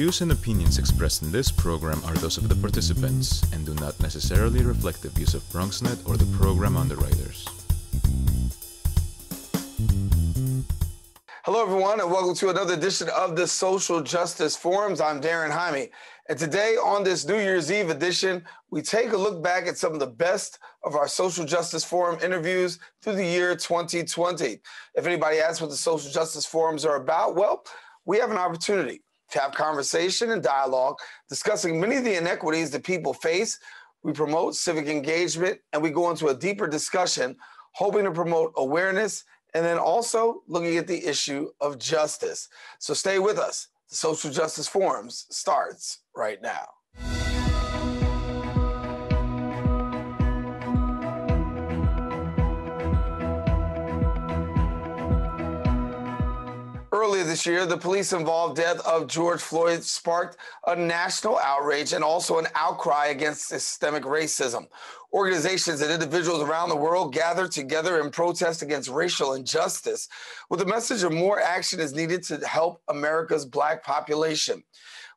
views and opinions expressed in this program are those of the participants and do not necessarily reflect the views of BronxNet or the program underwriters. Hello, everyone, and welcome to another edition of the Social Justice Forums. I'm Daren Jaime. And today, on this New Year's Eve edition, we take a look back at some of the best of our Social Justice Forum interviews through the year 2020. If anybody asks what the Social Justice Forums are about, well, we have an opportunity to have conversation and dialogue discussing many of the inequities that people face. We promote civic engagement and we go into a deeper discussion, hoping to promote awareness and then also looking at the issue of justice. So stay with us. The Social Justice Forums starts right now. Earlier this year, the police involved death of George Floyd sparked a national outrage and also an outcry against systemic racism. Organizations and individuals around the world gathered together in protest against racial injustice with a message of more action is needed to help America's Black population.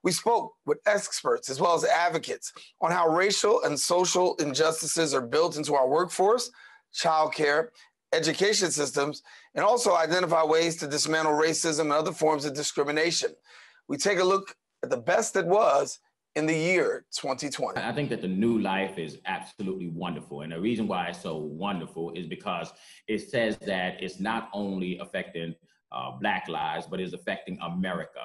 We spoke with experts as well as advocates on how racial and social injustices are built into our workforce, childcare, education systems, and also identify ways to dismantle racism and other forms of discrimination. We take a look at the best that was in the year 2020. I think that the new life is absolutely wonderful. And the reason why it's so wonderful is because it says that it's not only affecting uh, Black lives, but it's affecting America.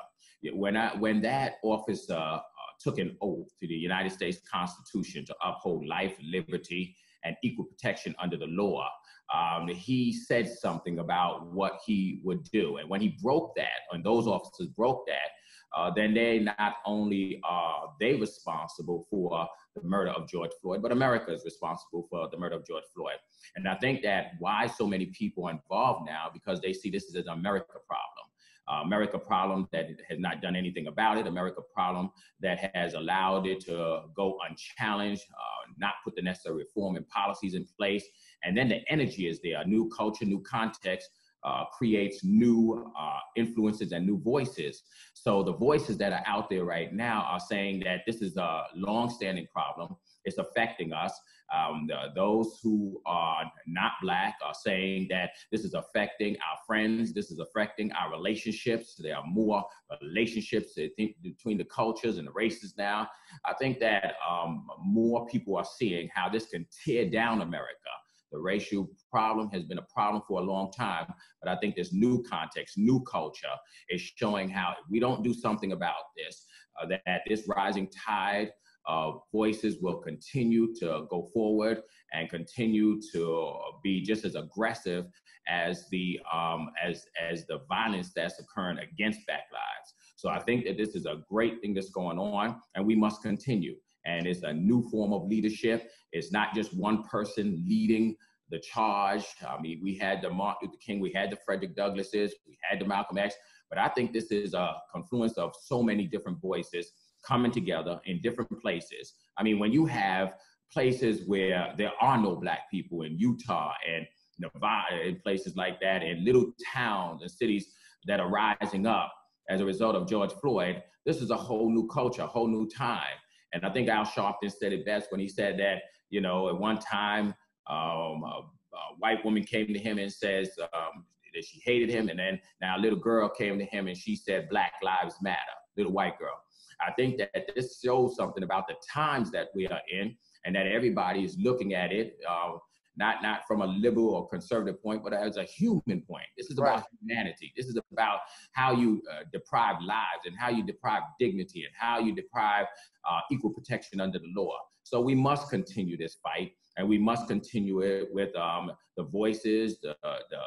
When, I, when that officer uh, took an oath to the United States Constitution to uphold life, liberty, and equal protection under the law, um, he said something about what he would do. And when he broke that, and those officers broke that, uh, then they not only are they responsible for the murder of George Floyd, but America is responsible for the murder of George Floyd. And I think that why so many people are involved now because they see this as an America problem. Uh, America problem that has not done anything about it, America problem that has allowed it to go unchallenged, uh, not put the necessary reform and policies in place, and then the energy is there, new culture, new context, uh, creates new uh, influences and new voices. So the voices that are out there right now are saying that this is a long-standing problem. It's affecting us. Um, the, those who are not black are saying that this is affecting our friends. This is affecting our relationships. There are more relationships between the cultures and the races now. I think that um, more people are seeing how this can tear down America. The racial problem has been a problem for a long time, but I think this new context, new culture is showing how if we don't do something about this, uh, that, that this rising tide of voices will continue to go forward and continue to be just as aggressive as the um, as as the violence that's occurring against Black lives. So I think that this is a great thing that's going on, and we must continue and it's a new form of leadership. It's not just one person leading the charge. I mean, we had the Martin Luther King, we had the Frederick Douglasses, we had the Malcolm X, but I think this is a confluence of so many different voices coming together in different places. I mean, when you have places where there are no black people in Utah and Nevada and places like that, and little towns and cities that are rising up as a result of George Floyd, this is a whole new culture, a whole new time. And I think Al Sharpton said it best when he said that, you know, at one time, um, a, a, white woman came to him and says um, that she hated him. And then now a little girl came to him and she said, Black Lives Matter, little white girl. I think that this shows something about the times that we are in and that everybody is looking at it. Uh, not not from a liberal or conservative point, but as a human point. This is about right. humanity. This is about how you uh, deprive lives and how you deprive dignity and how you deprive uh, equal protection under the law. So we must continue this fight, and we must continue it with um, the voices, the, the, the,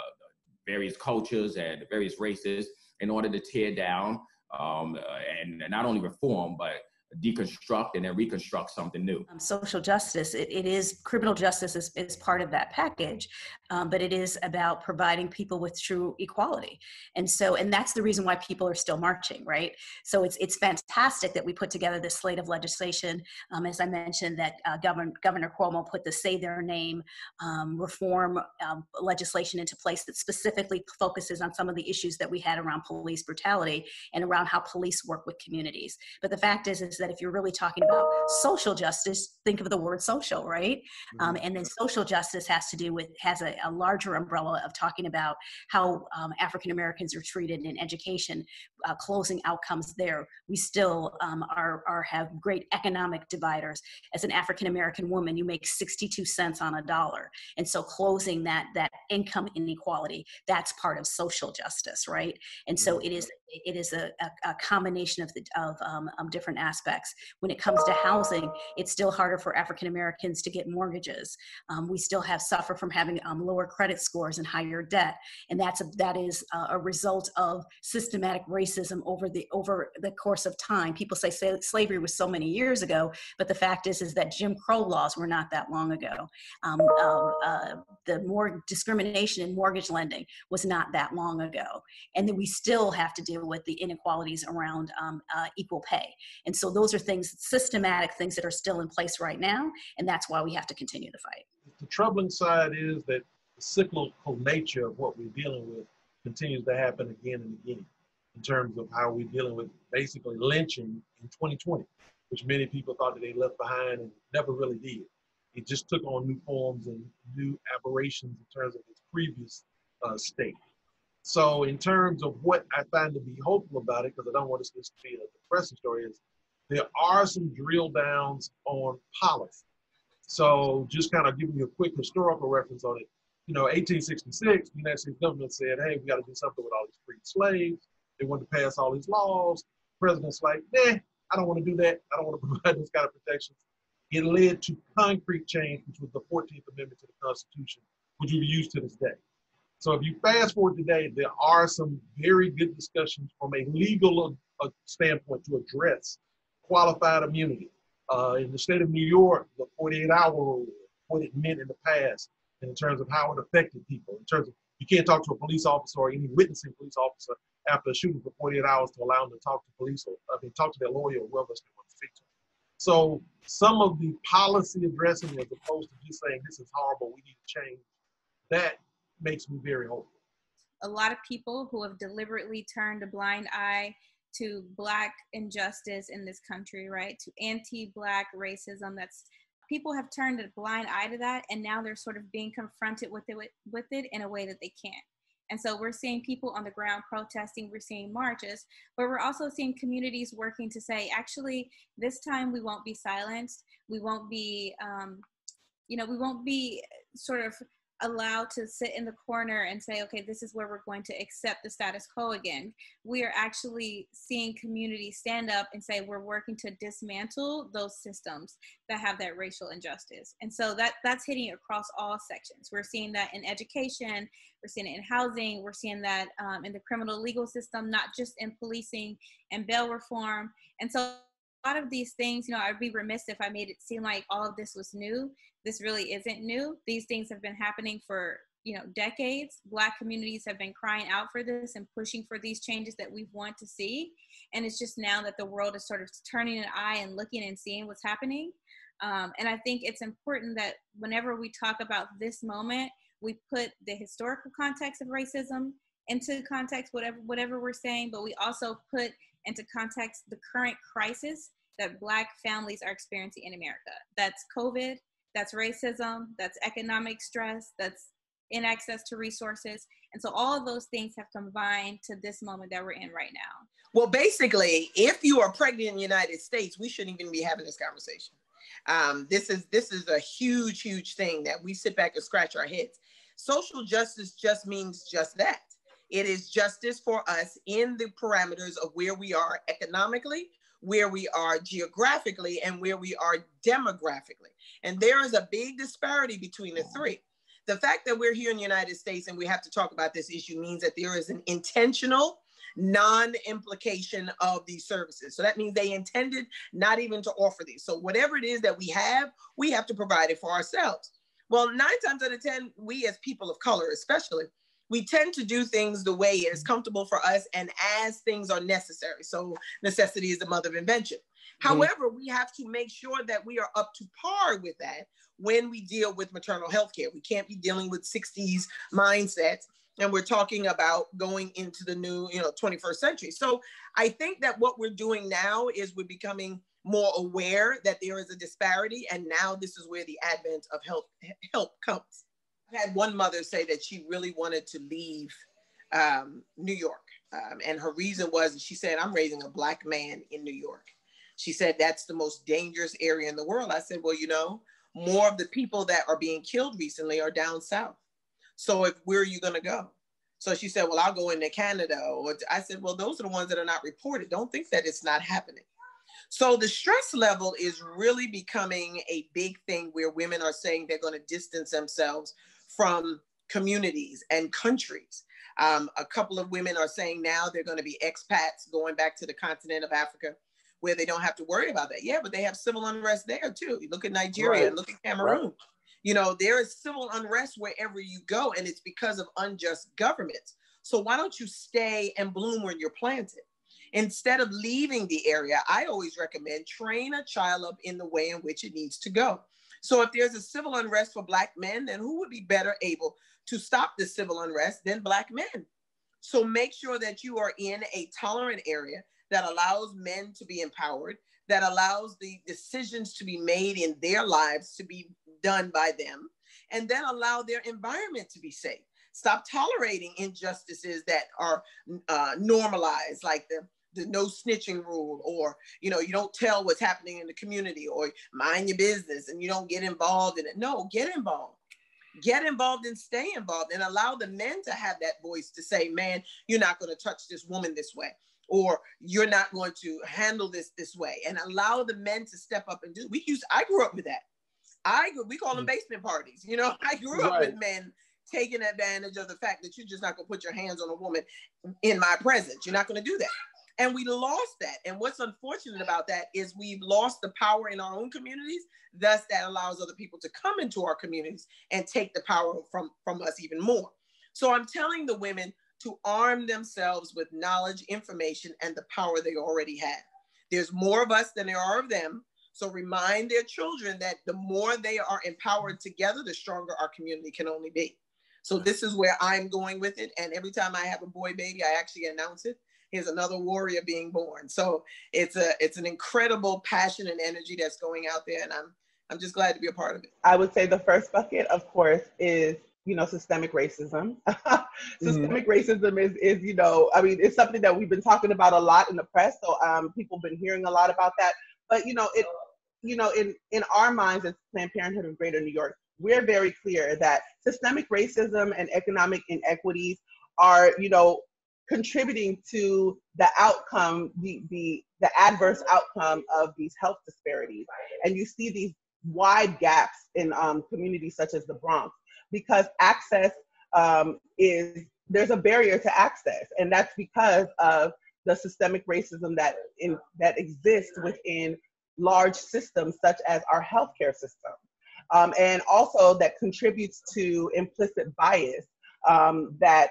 various cultures, and the various races in order to tear down um, and not only reform, but deconstruct and then reconstruct something new. Um, social justice, it, it is criminal justice is, is part of that package, um, but it is about providing people with true equality. And so, and that's the reason why people are still marching, right? So it's it's fantastic that we put together this slate of legislation. Um, as I mentioned, that uh, Governor Governor Cuomo put the Say Their Name um, reform um, legislation into place that specifically focuses on some of the issues that we had around police brutality and around how police work with communities. But the fact is, is that if you're really talking about social justice, think of the word social, right? Mm-hmm. Um, and then social justice has to do with, has a, a larger umbrella of talking about how um, African Americans are treated in education, uh, closing outcomes there. We still um, are, are have great economic dividers. As an African American woman, you make 62 cents on a dollar. And so closing that, that income inequality, that's part of social justice, right? And so mm-hmm. it is it is a, a, a combination of the of um, um, different aspects. When it comes to housing, it's still harder for African Americans to get mortgages. Um, we still have suffer from having um, lower credit scores and higher debt, and that's a, that is a, result of systematic racism over the over the course of time. People say slavery was so many years ago, but the fact is is that Jim Crow laws were not that long ago. Um, uh, uh, the more discrimination in mortgage lending was not that long ago, and then we still have to deal deal with the inequalities around um, uh, equal pay. And so those are things, systematic things that are still in place right now, and that's why we have to continue the fight. The troubling side is that the cyclical nature of what we're dealing with continues to happen again and again in terms of how we're dealing with basically lynching in 2020, which many people thought that they left behind and never really did. It just took on new forms and new aberrations in terms of its previous uh, state. So in terms of what I find to be hopeful about it, because I don't want this to be a depressing story, is there are some drill downs on policy. So just kind of giving you a quick historical reference on it. You know, 1866, the United States government said, hey, we got to do something with all these freed slaves. They wanted to pass all these laws. The president's like, nah, I don't want to do that. I don't want to provide those kind of protections. It led to concrete change, which was the 14th Amendment to the Constitution, which we use to this day. So if you fast forward today, there are some very good discussions from a legal uh, standpoint to address qualified immunity. Uh, in the state of New York, the 48 hour rule, what it meant in the past, in terms of how it affected people, in terms of you can't talk to a police officer or any witnessing police officer after a shooting for 48 hours to allow them to talk to police or I mean, talk to their lawyer or whoever they want to speak to. So some of the policy addressing as opposed to just saying this is horrible, we need to change, that makes me very hopeful. A lot of people who have deliberately turned a blind eye to black injustice in this country, right? To anti-black racism. That's people have turned a blind eye to that, and now they're sort of being confronted with it with it in a way that they can't. And so we're seeing people on the ground protesting, we're seeing marches, but we're also seeing communities working to say, actually, this time we won't be silenced. We won't be, um, you know, we won't be sort of allowed to sit in the corner and say, okay, this is where we're going to accept the status quo again. We are actually seeing communities stand up and say, we're working to dismantle those systems that have that racial injustice. And so that that's hitting across all sections. We're seeing that in education, we're seeing it in housing, we're seeing that um, in the criminal legal system, not just in policing and bail reform. And so a lot of these things, you know, I'd be remiss if I made it seem like all of this was new. This really isn't new. These things have been happening for, you know, decades. Black communities have been crying out for this and pushing for these changes that we want to see. And it's just now that the world is sort of turning an eye and looking and seeing what's happening. Um, and I think it's important that whenever we talk about this moment, we put the historical context of racism into context, whatever whatever we're saying, but we also put into context the current crisis that Black families are experiencing in America. That's COVID, that's racism, that's economic stress, that's inaccess to resources. And so all of those things have combined to this moment that we're in right now. Well, basically, if you are pregnant in the United States, we shouldn't even be having this conversation. Um, this is this is a huge, huge thing that we sit back and scratch our heads. Social justice just means just that. It is justice for us in the parameters of where we are economically, where we are geographically, and where we are demographically. And there is a big disparity between the three. The fact that we're here in the United States and we have to talk about this issue means that there is an intentional non-implication of these services. So that means they intended not even to offer these. So whatever it is that we have, we have to provide it for ourselves. Well, nine times out of 10, we as people of color, especially, we tend to do things the way it is comfortable for us and as things are necessary. So necessity is the mother of invention. Mm-hmm. However, we have to make sure that we are up to par with that when we deal with maternal health care. We can't be dealing with 60s mindsets and we're talking about going into the new, you know, 21st century. So I think that what we're doing now is we're becoming more aware that there is a disparity and now this is where the advent of help help comes. Had one mother say that she really wanted to leave um, New York. Um, and her reason was she said, I'm raising a black man in New York. She said, that's the most dangerous area in the world. I said, well, you know, more of the people that are being killed recently are down south. So if where are you going to go? So she said, well, I'll go into Canada. Or I said, well, those are the ones that are not reported. Don't think that it's not happening. So the stress level is really becoming a big thing where women are saying they're going to distance themselves from communities and countries. Um, a couple of women are saying now they're going to be expats going back to the continent of Africa where they don't have to worry about that. Yeah, but they have civil unrest there too. You look at Nigeria, right. look at Cameroon. Right. You know, there is civil unrest wherever you go, and it's because of unjust governments. So why don't you stay and bloom where you're planted? Instead of leaving the area, I always recommend train a child up in the way in which it needs to go. So if there's a civil unrest for Black men, then who would be better able to stop the civil unrest than Black men? So make sure that you are in a tolerant area that allows men to be empowered, that allows the decisions to be made in their lives to be done by them, and then allow their environment to be safe. Stop tolerating injustices that are uh, normalized, like the the no snitching rule or you know you don't tell what's happening in the community or mind your business and you don't get involved in it. No get involved. Get involved and stay involved and allow the men to have that voice to say man you're not going to touch this woman this way or you're not going to handle this this way and allow the men to step up and do we used i grew up with that. I we call them mm. basement parties you know? I grew up with men taking advantage of the fact that you're just not going to put your hands on a woman in my presence. You're not going to do that and we lost that. And what's unfortunate about that is we've lost the power in our own communities. Thus, that allows other people to come into our communities and take the power from, from us even more. So I'm telling the women to arm themselves with knowledge, information, and the power they already have. There's more of us than there are of them. So remind their children that the more they are empowered together, the stronger our community can only be. So this is where I'm going with it. And every time I have a boy baby, I actually announce it here's another warrior being born. So it's a it's an incredible passion and energy that's going out there, and I'm I'm just glad to be a part of it. I would say the first bucket, of course, is you know systemic racism. systemic mm-hmm. racism is is you know I mean it's something that we've been talking about a lot in the press. So um, people have been hearing a lot about that. But you know it you know in in our minds as Planned Parenthood of Greater New York, we're very clear that systemic racism and economic inequities are you know contributing to the outcome, the, the, the adverse outcome of these health disparities. And you see these wide gaps in um, communities such as the Bronx because access um, is, there's a barrier to access. And that's because of the systemic racism that, in, that exists within large systems such as our healthcare system. Um, and also that contributes to implicit bias um, that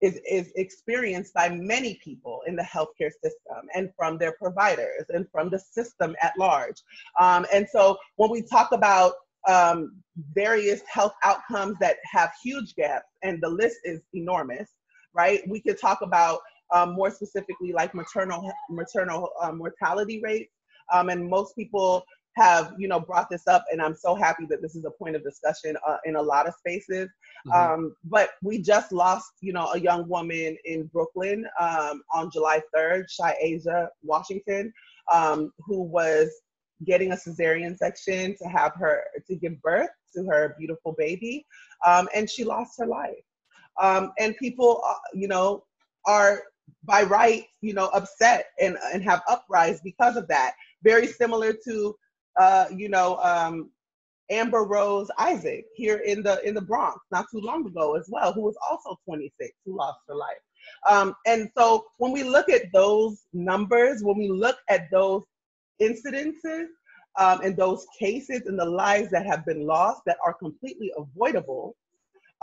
is, is experienced by many people in the healthcare system and from their providers and from the system at large. Um, and so when we talk about um, various health outcomes that have huge gaps, and the list is enormous, right? We could talk about um, more specifically like maternal maternal uh, mortality rates, um, and most people have you know brought this up and i'm so happy that this is a point of discussion uh, in a lot of spaces. Mm-hmm. um, but we just lost you know a young woman in brooklyn um, on july 3rd Asia washington um, who was getting a cesarean section to have her to give birth to her beautiful baby um, and she lost her life. Um, and people uh, you know are by right you know upset and, and have uprise because of that. Very similar to uh, you know, um, Amber Rose Isaac here in the in the Bronx not too long ago as well, who was also 26, who lost her life. Um, and so when we look at those numbers, when we look at those incidences um, and those cases and the lives that have been lost that are completely avoidable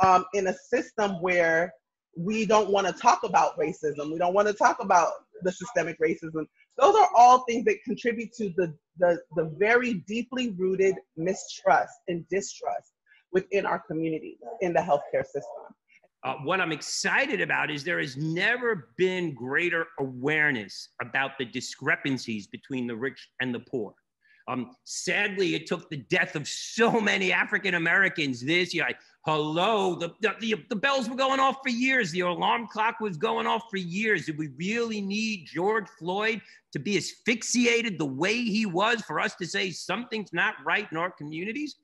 um, in a system where we don't want to talk about racism, we don't want to talk about the systemic racism. Those are all things that contribute to the, the, the very deeply rooted mistrust and distrust within our community in the healthcare system. Uh, what I'm excited about is there has never been greater awareness about the discrepancies between the rich and the poor. Um, sadly, it took the death of so many African Americans this year. Like, hello, the, the, the, bells were going off for years. The alarm clock was going off for years. Did we really need George Floyd to be asphyxiated the way he was for us to say something's not right in our communities?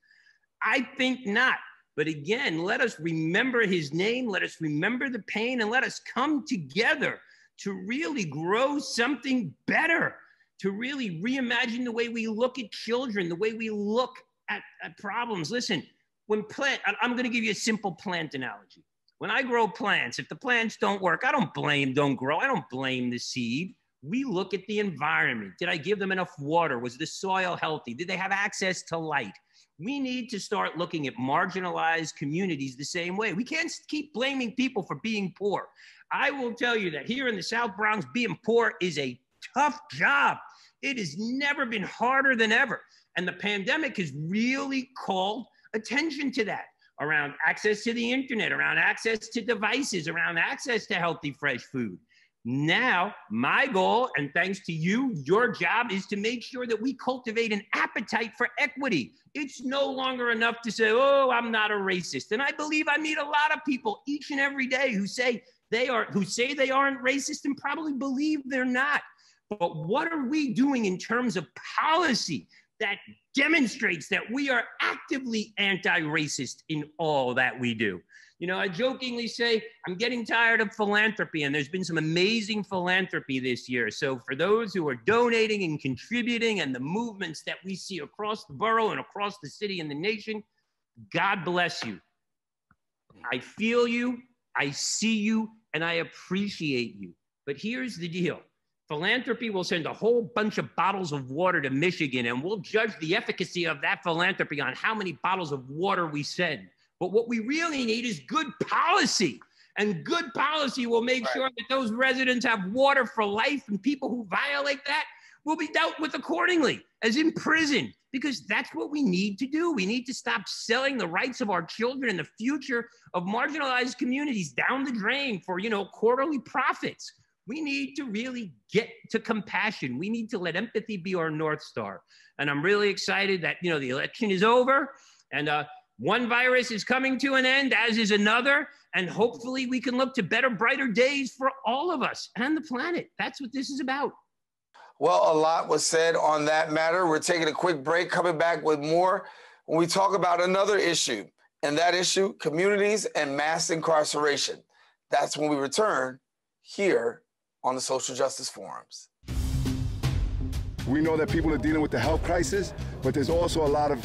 I think not. But again, let us remember his name, let us remember the pain, and let us come together to really grow something better, to really reimagine the way we look at children, the way we look at, at problems. Listen, when plant, I'm going to give you a simple plant analogy. When I grow plants, if the plants don't work, I don't blame, don't grow. I don't blame the seed. We look at the environment. Did I give them enough water? Was the soil healthy? Did they have access to light? we need to start looking at marginalized communities the same way. We can't keep blaming people for being poor. I will tell you that here in the South Bronx, being poor is a tough job. It has never been harder than ever. And the pandemic has really called attention to that around access to the internet, around access to devices, around access to healthy, fresh food. Now, my goal, and thanks to you, your job is to make sure that we cultivate an appetite for equity. It's no longer enough to say, oh, I'm not a racist. And I believe I meet a lot of people each and every day who say they are, who say they aren't racist and probably believe they're not. But what are we doing in terms of policy that demonstrates that we are actively anti racist in all that we do? You know, I jokingly say, I'm getting tired of philanthropy, and there's been some amazing philanthropy this year. So, for those who are donating and contributing and the movements that we see across the borough and across the city and the nation, God bless you. I feel you, I see you, and I appreciate you. But here's the deal philanthropy will send a whole bunch of bottles of water to Michigan, and we'll judge the efficacy of that philanthropy on how many bottles of water we send. But what we really need is good policy. And good policy will make right. sure that those residents have water for life, and people who violate that will be dealt with accordingly, as in prison, because that's what we need to do. We need to stop selling the rights of our children and the future of marginalized communities down the drain for, you know, quarterly profits. We need to really get to compassion. We need to let empathy be our North Star. And I'm really excited that, you know, the election is over. And uh, one virus is coming to an end, as is another, and hopefully we can look to better, brighter days for all of us and the planet. That's what this is about. Well, a lot was said on that matter. We're taking a quick break, coming back with more when we talk about another issue, and that issue communities and mass incarceration. That's when we return here on the Social Justice Forums. We know that people are dealing with the health crisis, but there's also a lot of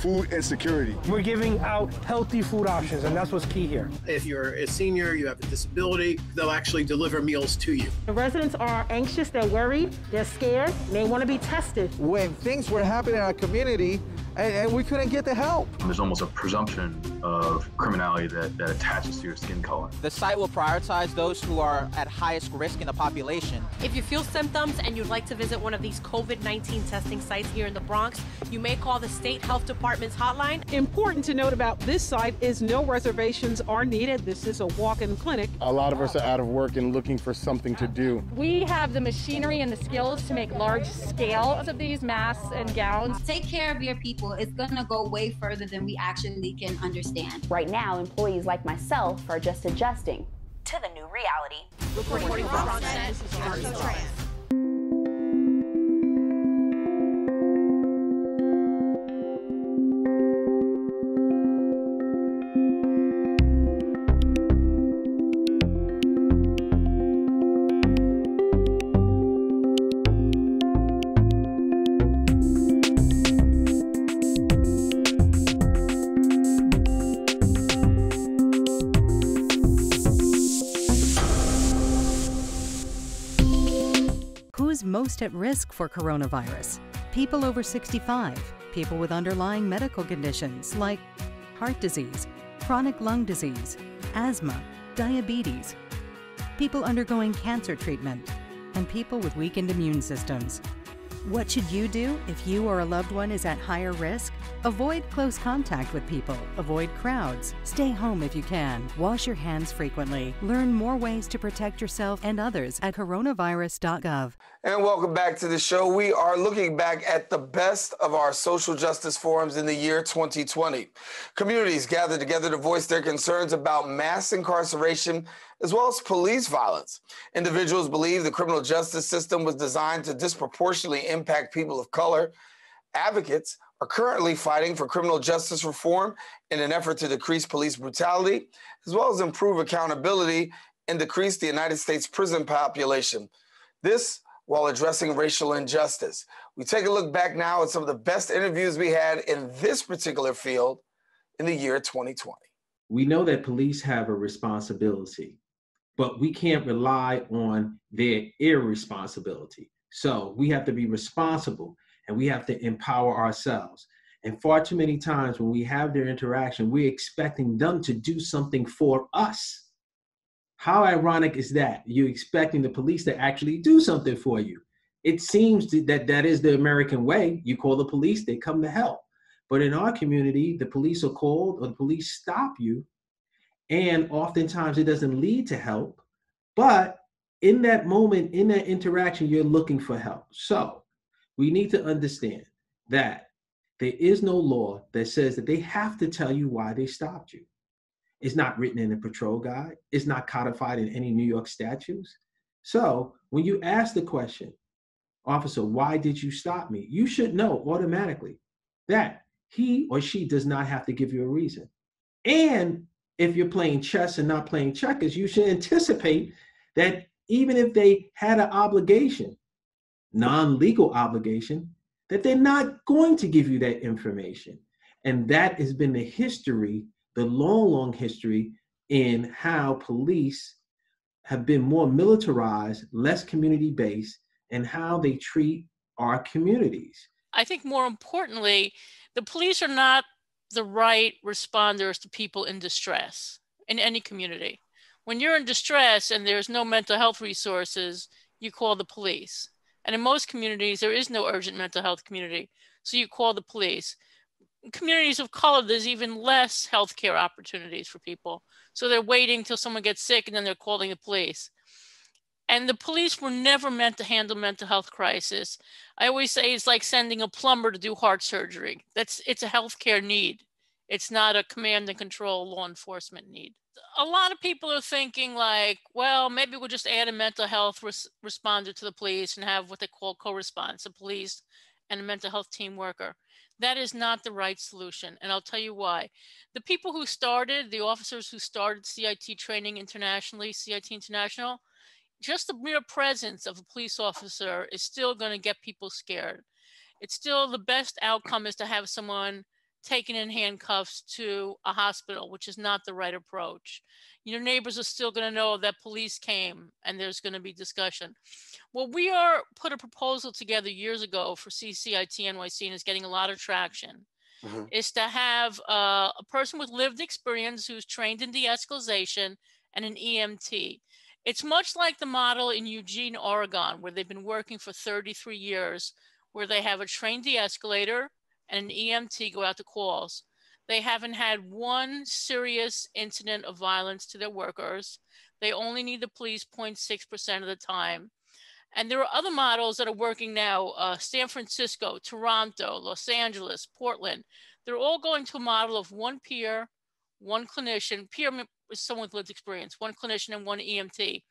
food insecurity. We're giving out healthy food options, and that's what's key here. If you're a senior, you have a disability, they'll actually deliver meals to you. The residents are anxious, they're worried, they're scared, they want to be tested. When things were happening in our community, and, and, we couldn't get the help. There's almost a presumption of criminality that, that attaches to your skin color. The site will prioritize those who are at highest risk in the population. If you feel symptoms and you'd like to visit one of these COVID 19 testing sites here in the Bronx, you may call the State Health Department's hotline. Important to note about this site is no reservations are needed. This is a walk in clinic. A lot of us are out of work and looking for something to do. We have the machinery and the skills to make large scales of these masks and gowns. Take care of your people it's going to go way further than we actually can understand. Right now, employees like myself are just adjusting to the new reality. Reporting from this most at risk for coronavirus people over 65, people with underlying medical conditions like heart disease, chronic lung disease, asthma, diabetes, people undergoing cancer treatment, and people with weakened immune systems. What should you do if you or a loved one is at higher risk? Avoid close contact with people, avoid crowds, stay home if you can, wash your hands frequently, learn more ways to protect yourself and others at coronavirus.gov. And welcome back to the show. We are looking back at the best of our social justice forums in the year 2020. Communities gathered together to voice their concerns about mass incarceration as well as police violence. Individuals believe the criminal justice system was designed to disproportionately impact people of color. Advocates are currently fighting for criminal justice reform in an effort to decrease police brutality, as well as improve accountability and decrease the United States prison population. This while addressing racial injustice. We take a look back now at some of the best interviews we had in this particular field in the year 2020. We know that police have a responsibility but we can't rely on their irresponsibility. So we have to be responsible and we have to empower ourselves. And far too many times when we have their interaction, we're expecting them to do something for us. How ironic is that? You're expecting the police to actually do something for you. It seems that that is the American way. You call the police, they come to help. But in our community, the police are called or the police stop you and oftentimes it doesn't lead to help. But in that moment, in that interaction, you're looking for help. So we need to understand that there is no law that says that they have to tell you why they stopped you. It's not written in the patrol guide, it's not codified in any New York statutes. So when you ask the question, officer, why did you stop me? You should know automatically that he or she does not have to give you a reason. And if you're playing chess and not playing checkers, you should anticipate that even if they had an obligation, non legal obligation, that they're not going to give you that information. And that has been the history, the long, long history in how police have been more militarized, less community based, and how they treat our communities. I think more importantly, the police are not the right responders to people in distress in any community. When you're in distress and there's no mental health resources, you call the police. And in most communities, there is no urgent mental health community. So you call the police. In communities of color, there's even less healthcare opportunities for people. So they're waiting till someone gets sick and then they're calling the police. And the police were never meant to handle mental health crisis. I always say it's like sending a plumber to do heart surgery. That's it's a healthcare need. It's not a command and control law enforcement need. A lot of people are thinking like, well, maybe we'll just add a mental health res- responder to the police and have what they call co-response, a police and a mental health team worker. That is not the right solution. And I'll tell you why. The people who started, the officers who started CIT training internationally, CIT International, just the mere presence of a police officer is still going to get people scared. It's still the best outcome is to have someone taken in handcuffs to a hospital, which is not the right approach. Your neighbors are still going to know that police came and there's going to be discussion. Well, we are put a proposal together years ago for CCIT NYC and is getting a lot of traction. Mm-hmm. Is to have uh, a person with lived experience who's trained in de escalation and an EMT. It's much like the model in Eugene, Oregon, where they've been working for 33 years, where they have a trained de escalator and an EMT go out to calls. They haven't had one serious incident of violence to their workers. They only need the police 0.6% of the time. And there are other models that are working now uh, San Francisco, Toronto, Los Angeles, Portland. They're all going to a model of one peer, one clinician. Peer is someone with lived experience, one clinician and one EMT.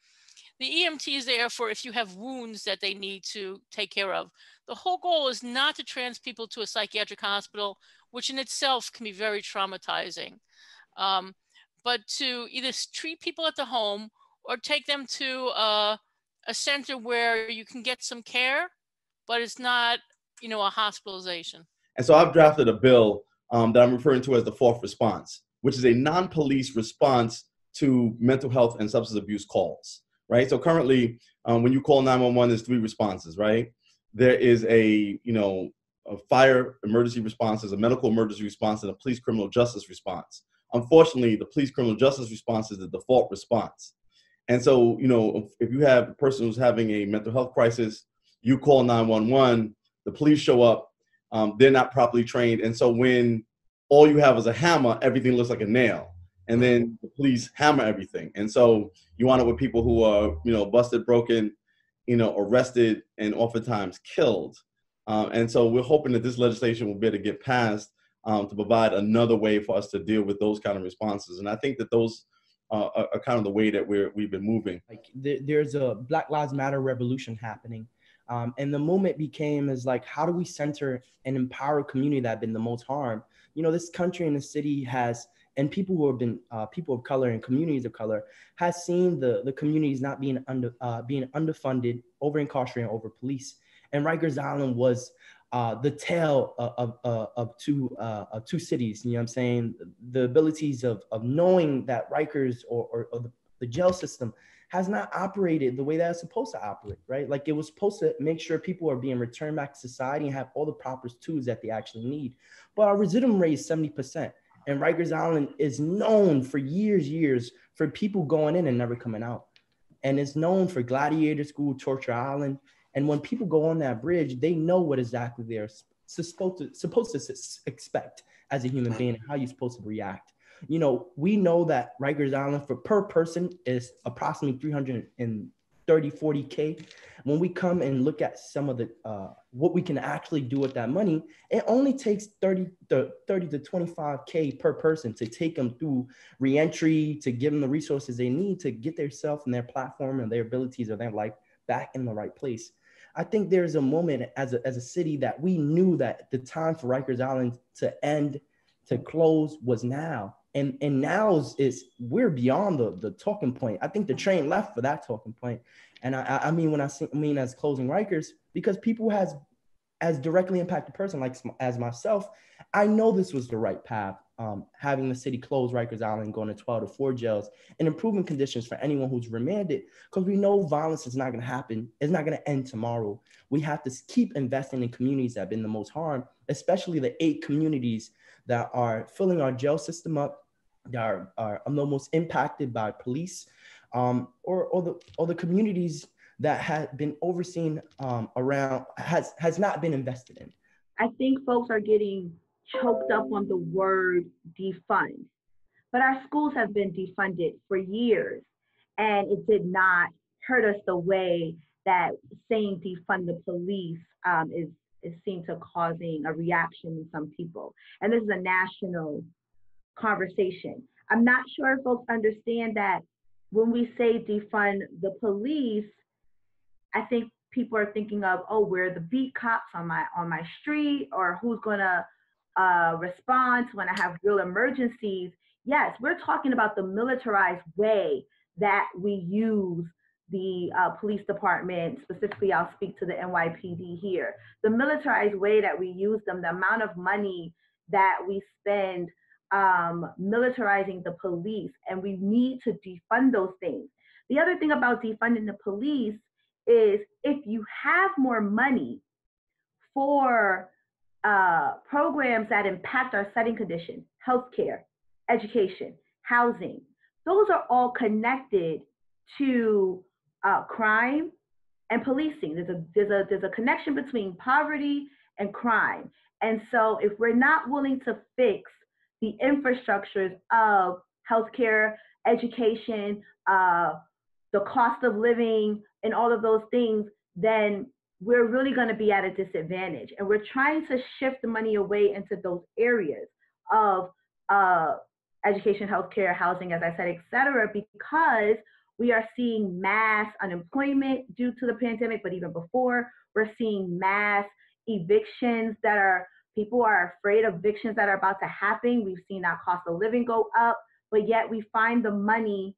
The EMT is there for if you have wounds that they need to take care of. The whole goal is not to trans people to a psychiatric hospital, which in itself can be very traumatizing, um, but to either treat people at the home or take them to uh, a center where you can get some care, but it's not, you know, a hospitalization. And so I've drafted a bill um, that I'm referring to as the fourth response which is a non police response to mental health and substance abuse calls. Right? So currently, um, when you call 911, there's three responses, right? There is a, you know, a fire emergency response, there's a medical emergency response, and a police criminal justice response. Unfortunately, the police criminal justice response is the default response. And so, you know, if you have a person who's having a mental health crisis, you call 911, the police show up, um, they're not properly trained. And so when all you have is a hammer, everything looks like a nail. And then the police hammer everything. And so you wind up with people who are, you know, busted, broken, you know, arrested, and oftentimes killed. Um, and so we're hoping that this legislation will be able to get passed um, to provide another way for us to deal with those kind of responses. And I think that those uh, are, are, kind of the way that we're we've been moving. Like there, there's a Black Lives Matter revolution happening, um, and the moment became is like how do we center and empower a community that have been the most harmed? You know, this country and the city has and people who have been uh, people of color and communities of color has seen the the communities not being under uh, being underfunded, over incarcerated, over police. And Rikers Island was uh, the tale of, of, uh, of two uh, of two cities. You know what I'm saying? The abilities of, of knowing that Rikers or, or, or the, the, jail system has not operated the way that it's supposed to operate, right? Like it was supposed to make sure people are being returned back to society and have all the proper tools that they actually need. But our recidivism rate is 70%. And Rikers Island is known for years, years for people going in and never coming out. And it's known for Gladiator School, Torture Island, and when people go on that bridge, they know what exactly they're supposed to supposed to expect as a human being and how you're supposed to react. You know, we know that Rikers Island for per person is approximately 330, 40K. When we come and look at some of the uh, what we can actually do with that money, it only takes 30 to 30 to 25K per person to take them through reentry, to give them the resources they need to get their self and their platform and their abilities or their life back in the right place. I think there's a moment as a, as a city that we knew that the time for Rikers Island to end, to close was now. And and now is, is we're beyond the, the talking point. I think the train left for that talking point. And I, I mean when I, see, I mean as closing Rikers, because people has as directly impacted person like as myself, I know this was the right path um, having the city close Rikers Island, going to 12 to 4 jails, and improving conditions for anyone who's remanded, because we know violence is not going to happen. It's not going to end tomorrow. We have to keep investing in communities that have been the most harmed, especially the eight communities that are filling our jail system up, are, are the most impacted by police, um, or, or, the, or the communities that have been overseen um, around, has, has not been invested in. I think folks are getting choked up on the word defund. But our schools have been defunded for years, and it did not hurt us the way that saying defund the police um, is, is seen to causing a reaction in some people. And this is a national conversation. I'm not sure if folks understand that when we say defund the police, I think people are thinking of, oh, we're the beat cops on my on my street, or who's gonna uh, response, when I have real emergencies, yes, we're talking about the militarized way that we use the uh, police department, specifically, I'll speak to the NYPD here. The militarized way that we use them, the amount of money that we spend um, militarizing the police, and we need to defund those things. The other thing about defunding the police is if you have more money for uh, programs that impact our setting conditions, healthcare, education, housing, those are all connected to uh, crime and policing. There's a, there's, a, there's a connection between poverty and crime. And so if we're not willing to fix the infrastructures of healthcare, education, uh, the cost of living, and all of those things, then we're really going to be at a disadvantage. And we're trying to shift the money away into those areas of uh, education, healthcare, housing, as I said, et cetera, because we are seeing mass unemployment due to the pandemic, but even before, we're seeing mass evictions that are, people are afraid of evictions that are about to happen. We've seen our cost of living go up, but yet we find the money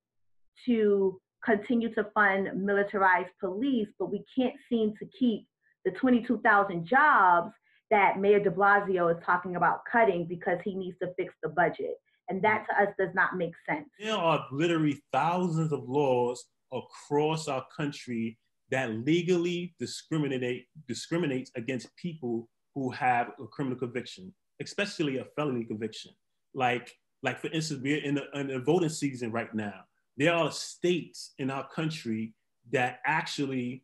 to continue to fund militarized police, but we can't seem to keep the 22,000 jobs that Mayor de Blasio is talking about cutting because he needs to fix the budget. And that to us does not make sense. There are literally thousands of laws across our country that legally discriminate discriminates against people who have a criminal conviction, especially a felony conviction. Like, like for instance, we're in the, in voting season right now. There are states in our country that actually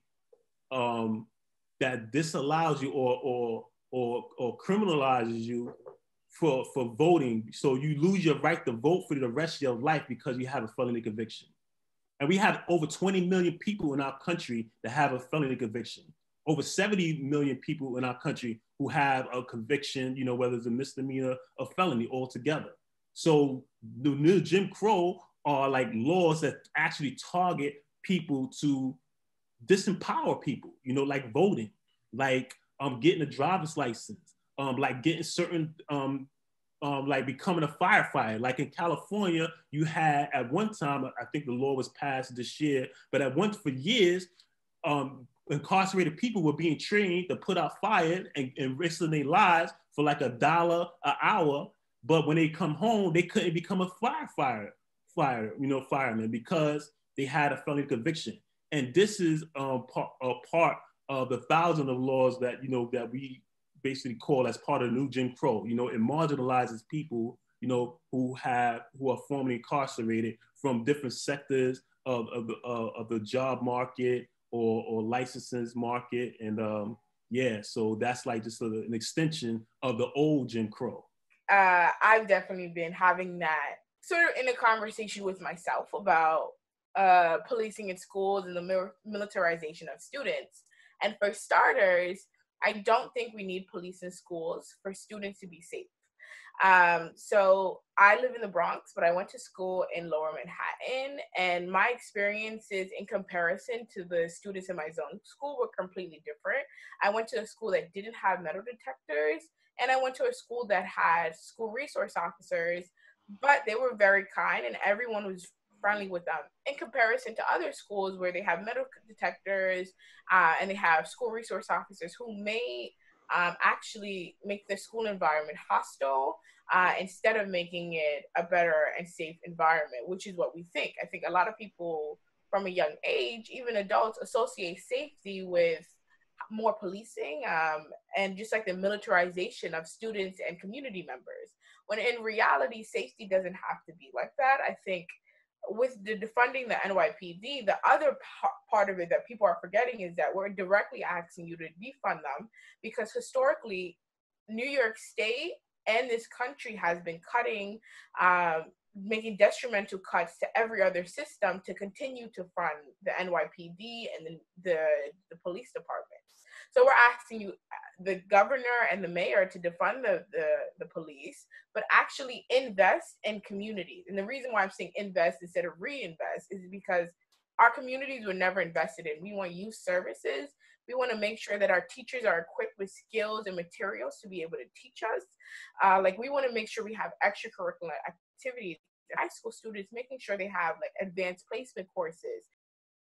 um, that disallows you or or or or criminalizes you for for voting. So you lose your right to vote for the rest of your life because you have a felony conviction. And we have over 20 million people in our country that have a felony conviction. Over 70 million people in our country who have a conviction, you know, whether it's a misdemeanor or felony altogether. So the new Jim Crow are like laws that actually target people to disempower people, you know, like voting, like um, getting a driver's license, um, like getting certain um, um, like becoming a firefighter. Like in California, you had at one time, I think the law was passed this year, but at once for years, um, incarcerated people were being trained to put out fire and, and risking their lives for like a dollar an hour. But when they come home, they couldn't become a firefighter, fire, you know, fireman because they had a felony conviction. And this is um, part, a part of the thousand of laws that you know that we basically call as part of the new Jim Crow. You know, it marginalizes people, you know, who have who are formerly incarcerated from different sectors of, of, of the job market or, or licenses market. And um, yeah, so that's like just a, an extension of the old Jim Crow. Uh, I've definitely been having that sort of in a conversation with myself about uh, policing in schools and the militarization of students. And for starters, I don't think we need police in schools for students to be safe. Um, so I live in the Bronx, but I went to school in Lower Manhattan, and my experiences in comparison to the students in my zone school were completely different. I went to a school that didn't have metal detectors, and I went to a school that had school resource officers, but they were very kind, and everyone was friendly with them in comparison to other schools where they have metal detectors uh, and they have school resource officers who may um, actually make the school environment hostile uh, instead of making it a better and safe environment, which is what we think. I think a lot of people from a young age, even adults, associate safety with more policing um, and just like the militarization of students and community members. When in reality, safety doesn't have to be like that. I think with the defunding the NYPD, the other p- part of it that people are forgetting is that we're directly asking you to defund them because historically, New York State and this country has been cutting, um, making detrimental cuts to every other system to continue to fund the NYPD and the, the, the police department. So we're asking you, the governor and the mayor, to defund the, the, the police, but actually invest in communities. And the reason why I'm saying invest instead of reinvest is because our communities were never invested in. We want youth services. We want to make sure that our teachers are equipped with skills and materials to be able to teach us. Uh, like we want to make sure we have extracurricular activities. High school students, making sure they have like advanced placement courses,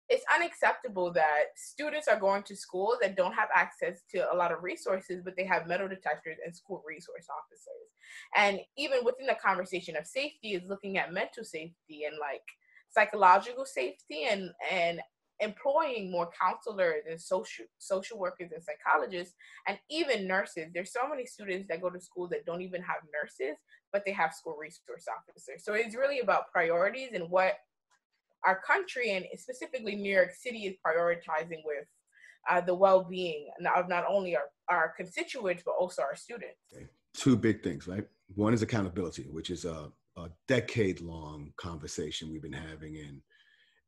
it's unacceptable that students are going to schools that don't have access to a lot of resources, but they have metal detectors and school resource officers. And even within the conversation of safety is looking at mental safety and like psychological safety and and employing more counselors and social social workers and psychologists and even nurses. There's so many students that go to school that don't even have nurses, but they have school resource officers. So it's really about priorities and what our country and specifically New York City is prioritizing with uh, the well-being of not only our, our constituents but also our students. Okay. Two big things, right? One is accountability, which is a, a decade-long conversation we've been having in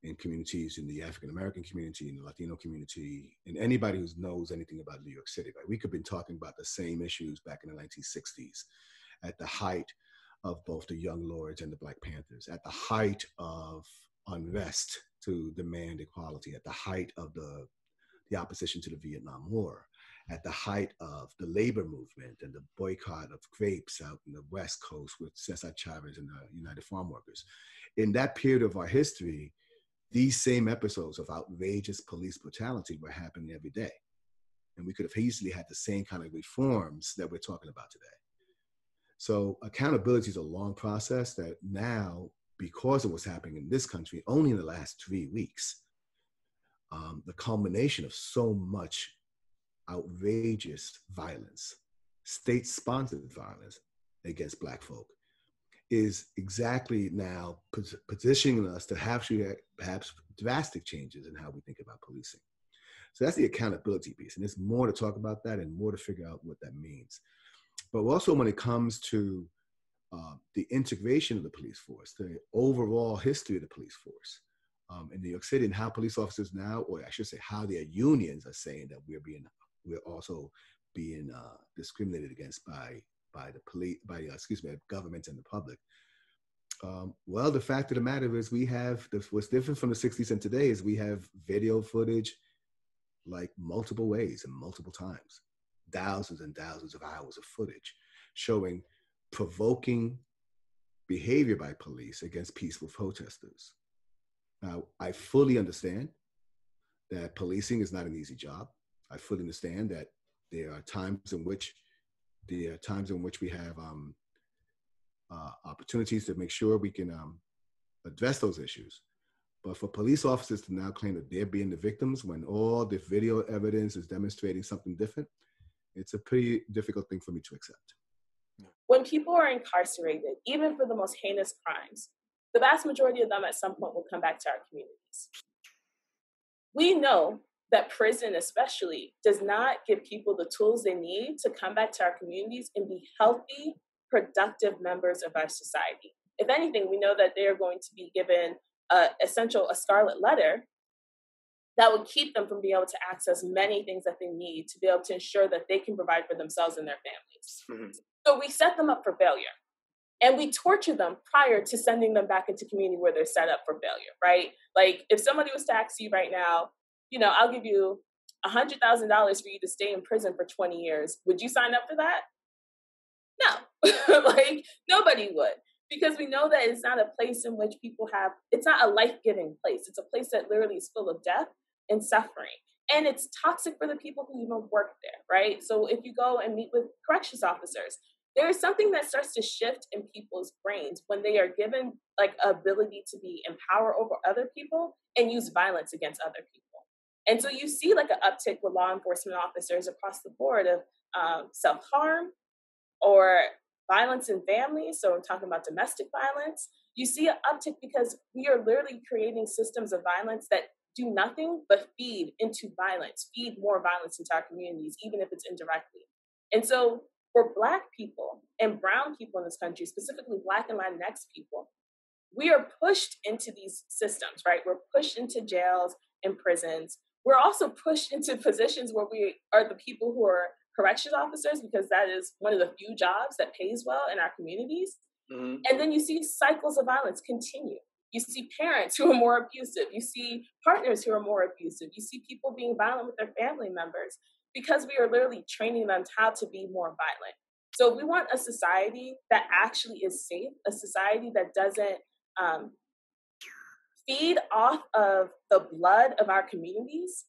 in communities in the African American community, in the Latino community, and anybody who knows anything about New York City. Right? We could have been talking about the same issues back in the 1960s, at the height of both the Young Lords and the Black Panthers, at the height of unrest to demand equality at the height of the, the opposition to the Vietnam War, at the height of the labor movement and the boycott of grapes out in the West Coast with Cesar Chavez and the United Farm Workers. In that period of our history, these same episodes of outrageous police brutality were happening every day. And we could have easily had the same kind of reforms that we're talking about today. So accountability is a long process that now because of what's happening in this country only in the last three weeks. Um, the culmination of so much outrageous violence, state sponsored violence against Black folk, is exactly now pos- positioning us to have to perhaps drastic changes in how we think about policing. So that's the accountability piece. And there's more to talk about that and more to figure out what that means. But also, when it comes to uh, the integration of the police force, the overall history of the police force um, in New York City, and how police officers now, or I should say, how their unions are saying that we're being, we're also being uh, discriminated against by by the police, by uh, excuse me, government and the public. Um, well, the fact of the matter is, we have what's different from the '60s and today is we have video footage like multiple ways and multiple times, thousands and thousands of hours of footage showing provoking behavior by police against peaceful protesters. Now, I fully understand that policing is not an easy job. I fully understand that there are times in which there are times in which we have um, uh, opportunities to make sure we can um, address those issues. But for police officers to now claim that they're being the victims when all the video evidence is demonstrating something different, it's a pretty difficult thing for me to accept. When people are incarcerated, even for the most heinous crimes, the vast majority of them at some point will come back to our communities. We know that prison, especially, does not give people the tools they need to come back to our communities and be healthy, productive members of our society. If anything, we know that they are going to be given uh, essential a scarlet letter that would keep them from being able to access many things that they need to be able to ensure that they can provide for themselves and their families. Mm-hmm. So we set them up for failure. And we torture them prior to sending them back into community where they're set up for failure, right? Like if somebody was to ask you right now, you know, I'll give you a hundred thousand dollars for you to stay in prison for 20 years. Would you sign up for that? No. like nobody would because we know that it's not a place in which people have it's not a life-giving place it's a place that literally is full of death and suffering and it's toxic for the people who even work there right? So if you go and meet with corrections officers there is something that starts to shift in people's brains when they are given like ability to be in power over other people and use violence against other people. And so you see like an uptick with law enforcement officers across the board of um, self-harm or violence in families, so I'm talking about domestic violence, you see an uptick because we are literally creating systems of violence that do nothing but feed into violence, feed more violence into our communities, even if it's indirectly. And so for Black people and Brown people in this country, specifically Black and Latinx people, we are pushed into these systems, right? We're pushed into jails and prisons. We're also pushed into positions where we are the people who are corrections officers because that is one of the few jobs that pays well in our communities. Mm-hmm. And then you see cycles of violence continue. You see parents who are more abusive. You see partners who are more abusive. You see people being violent with their family members because we are literally training them how to be more violent. So we want a society that actually is safe, a society that doesn't um, feed off of the blood of our communities,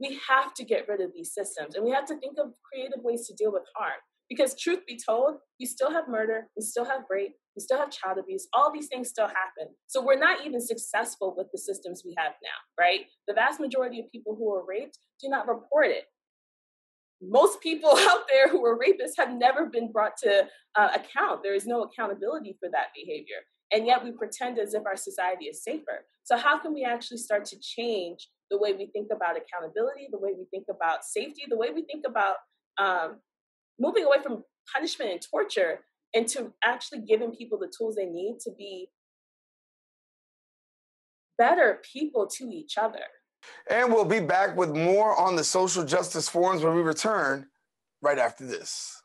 we have to get rid of these systems and we have to think of creative ways to deal with harm. Because truth be told, we still have murder, we still have rape, we still have child abuse, all these things still happen. So we're not even successful with the systems we have now, right? The vast majority of people who are raped do not report it. Most people out there who are rapists have never been brought to uh, account. There is no accountability for that behavior. And yet we pretend as if our society is safer. So, how can we actually start to change the way we think about accountability, the way we think about safety, the way we think about um, moving away from punishment and torture into actually giving people the tools they need to be better people to each other. And we'll be back with more on the social justice forums when we return right after this.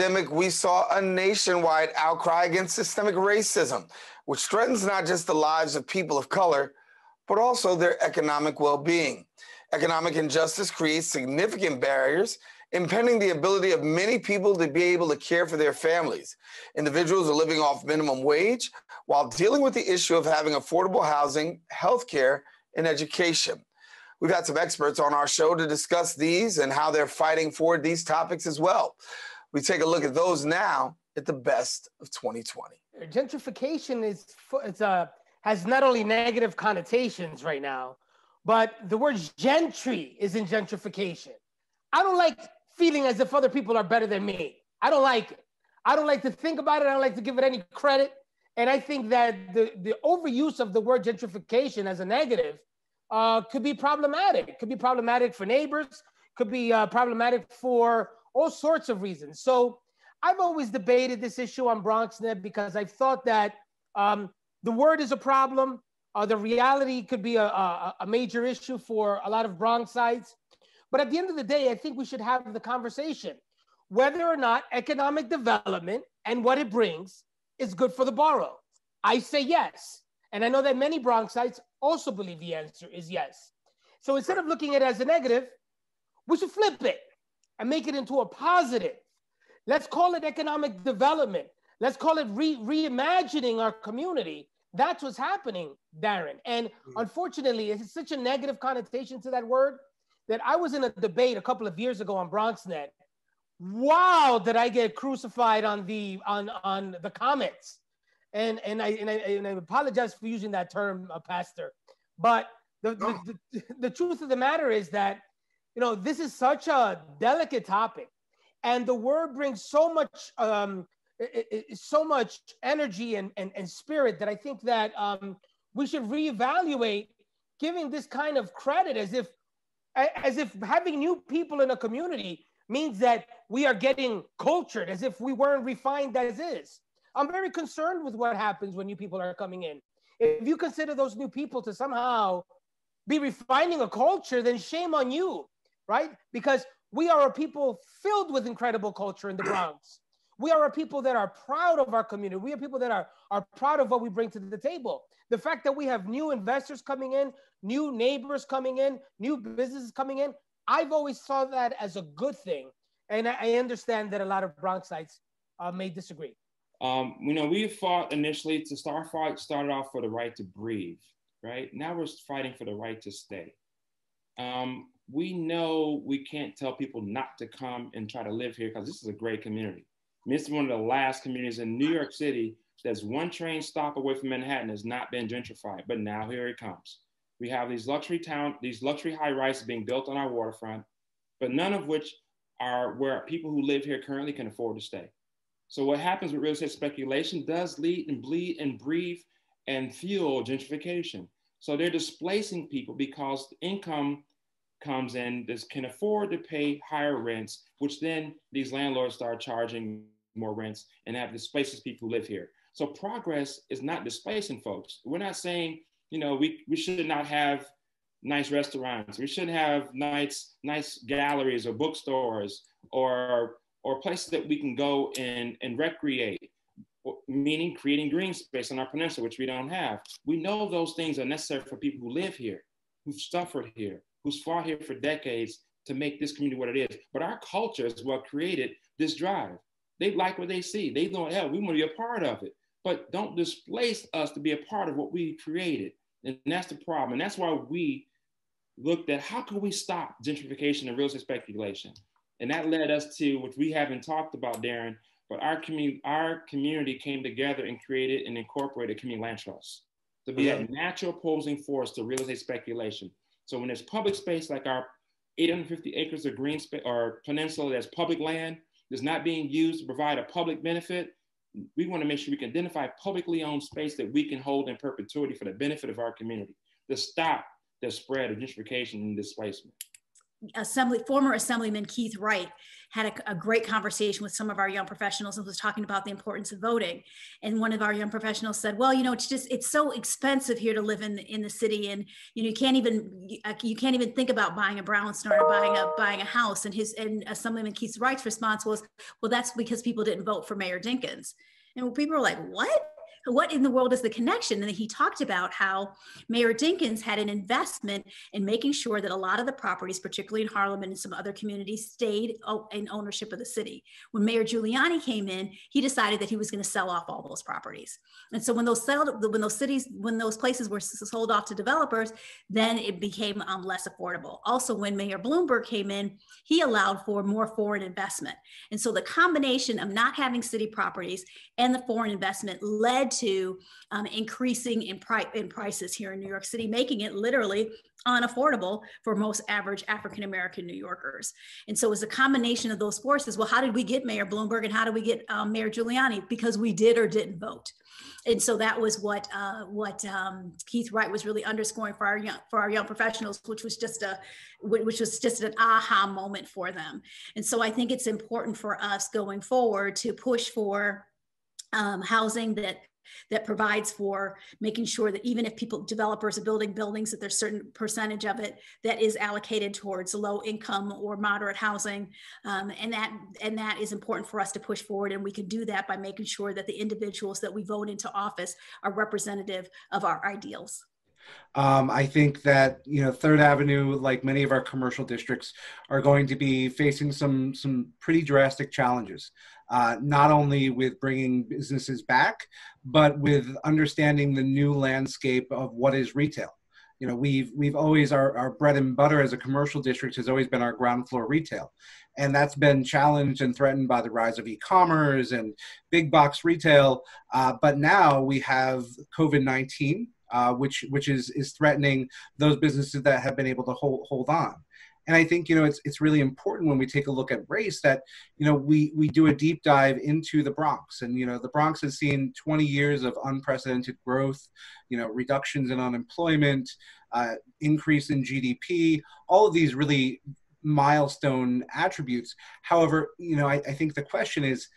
Pandemic, we saw a nationwide outcry against systemic racism, which threatens not just the lives of people of color, but also their economic well being. Economic injustice creates significant barriers, impeding the ability of many people to be able to care for their families. Individuals are living off minimum wage while dealing with the issue of having affordable housing, healthcare, and education. We've had some experts on our show to discuss these and how they're fighting for these topics as well. We take a look at those now at the best of 2020. Gentrification is it's a uh, has not only negative connotations right now, but the word gentry is in gentrification. I don't like feeling as if other people are better than me. I don't like it. I don't like to think about it. I don't like to give it any credit. And I think that the, the overuse of the word gentrification as a negative uh, could be problematic. It could be problematic for neighbors, could be uh, problematic for all sorts of reasons. So I've always debated this issue on BronxNet because I've thought that um, the word is a problem. Uh, the reality could be a, a, a, major issue for a lot of Bronxites. But at the end of the day, I think we should have the conversation whether or not economic development and what it brings is good for the borough. I say yes. And I know that many Bronxites also believe the answer is yes. So instead of looking at it as a negative, we should flip it and make it into a positive. Let's call it economic development. Let's call it re- reimagining our community. That's what's happening, Daren. And mm-hmm. unfortunately, it's such a negative connotation to that word that I was in a debate a couple of years ago on BronxNet. Wow, did I get crucified on the on on the comments and and I and I, and I apologize for using that term, uh, Pastor, but the, the, the, the truth of the matter is that you know this is such a delicate topic, and the word brings so much um, so much energy and, and, and spirit that I think that um, we should reevaluate giving this kind of credit as if as if having new people in a community means that we are getting cultured as if we weren't refined as is. I'm very concerned with what happens when new people are coming in. If you consider those new people to somehow be refining a culture, then shame on you, right? Because we are a people filled with incredible culture in the Bronx. We are a people that are proud of our community. We are people that are, are proud of what we bring to the table. The fact that we have new investors coming in, new neighbors coming in, new businesses coming in, I've always saw that as a good thing. And I understand that a lot of Bronxites uh, may disagree. Um, you know, we fought initially to start fight started off for the right to breathe, right? Now we're fighting for the right to stay. Um, we know we can't tell people not to come and try to live here because this is a great community. I mean, this is one of the last communities in New York City that's one train stop away from Manhattan has not been gentrified, but now here it comes. We have these luxury town, these luxury high rises being built on our waterfront, but none of which are where people who live here currently can afford to stay. So what happens with real estate speculation does lead and bleed and breathe and fuel gentrification. So they're displacing people because income comes in that can afford to pay higher rents, which then these landlords start charging more rents and that displaces people who live here. So progress is not displacing folks. We're not saying, you know, we, we should not have nice restaurants. We shouldn't have nice, nice galleries or bookstores or or places that we can go and, and recreate, meaning creating green space on our peninsula, which we don't have. We know those things are necessary for people who live here, who've suffered here, who's fought here for decades to make this community what it is. But our culture is what created this drive. They like what they see. They know, hell, we want to be a part of it. But don't displace us to be a part of what we created. And that's the problem. And that's why we looked at how can we stop gentrification and real estate speculation? And that led us to, which we haven't talked about, Daren, but our community, our community came together and created and incorporated community land trusts to be mm-hmm. a natural opposing force to real estate speculation. So when there's public space like our 850 acres of green space or peninsula that's public land that's not being used to provide a public benefit, we want to make sure we can identify publicly owned space that we can hold in perpetuity for the benefit of our community to stop the spread of gentrification and displacement. Assembly former Assemblyman Keith Wright had a, a, great conversation with some of our young professionals and was talking about the importance of voting. And one of our young professionals said, "Well, you know, it's just it's so expensive here to live in in the city, and you know, you can't even you, uh, can't even think about buying a brownstone or buying a buying a house." And his and Assemblyman Keith Wright's response was, "Well, that's because people didn't vote for Mayor Dinkins." And people were like, "What?" What in the world is the connection? And he talked about how Mayor Dinkins had an investment in making sure that a lot of the properties, particularly in Harlem and in some other communities, stayed in ownership of the city. When Mayor Giuliani came in, he decided that he was going to sell off all those properties. And so when those sold, when those cities, when those places were sold off to developers, then it became um, less affordable. Also, when Mayor Bloomberg came in, he allowed for more foreign investment. And so the combination of not having city properties and the foreign investment to um, increasing in, pri- in prices here in New York City, making it literally unaffordable for most average African American New Yorkers. And so it was a combination of those forces. Well, how did we get Mayor Bloomberg and how did we get um, Mayor Giuliani? Because we did or didn't vote. And so that was what uh, what um, Keith Wright was really underscoring for our young for our young professionals, which was just a which was just an aha moment for them. And so I think it's important for us going forward to push for um, housing that that provides for making sure that even if people developers are building buildings that there's certain percentage of it that is allocated towards low income or moderate housing. Um, and that and that is important for us to push forward and we can do that by making sure that the individuals that we vote into office are representative of our ideals um, I think that you know Third Avenue, like many of our commercial districts, are going to be facing some some pretty drastic challenges uh, not only with bringing businesses back, but with understanding the new landscape of what is retail. You know, we've we've always our, our bread and butter as a commercial district has always been our ground floor retail, and that's been challenged and threatened by the rise of e-commerce and big box retail. Uh, but now we have COVID nineteen, uh, which which is is threatening those businesses that have been able to hold hold on. And I think you know it's it's really important when we take a look at race that you know we we do a deep dive into the Bronx, and you know the Bronx has seen 20 years of unprecedented growth, you know reductions in unemployment, uh, increase in GDP, all of these really milestone attributes. However, you know I, I think the question is,